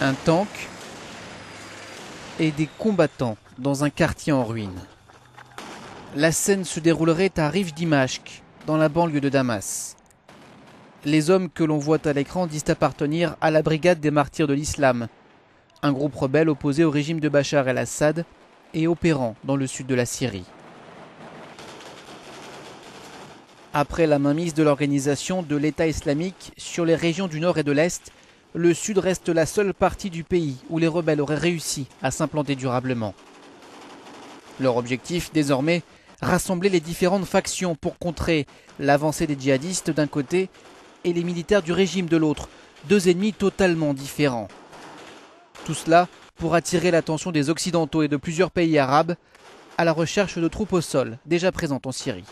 un tank et des combattants dans un quartier en ruine. La scène se déroulerait à Rive Dimashq, dans la banlieue de Damas. Les hommes que l'on voit à l'écran disent appartenir à la Brigade des Martyrs de l'Islam, un groupe rebelle opposé au régime de Bachar el-Assad et opérant dans le sud de la Syrie. Après la mainmise de l'organisation de l'État islamique sur les régions du nord et de l'est, le sud reste la seule partie du pays où les rebelles auraient réussi à s'implanter durablement. Leur objectif, désormais, rassembler les différentes factions pour contrer l'avancée des djihadistes d'un côté et les militaires du régime de l'autre, deux ennemis totalement différents. Tout cela pour attirer l'attention des Occidentaux et de plusieurs pays arabes à la recherche de troupes au sol déjà présentes en Syrie.